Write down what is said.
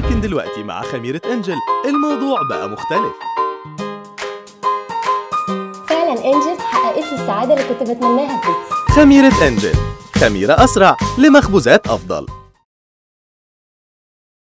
لكن دلوقتي مع خميرة أنجل. الموضوع بقى مختلف. فعلا إنجل حققت لي السعادة اللي كنت بتمناها في بيتي. خميرة أنجل خميرة أسرع لمخبوزات أفضل.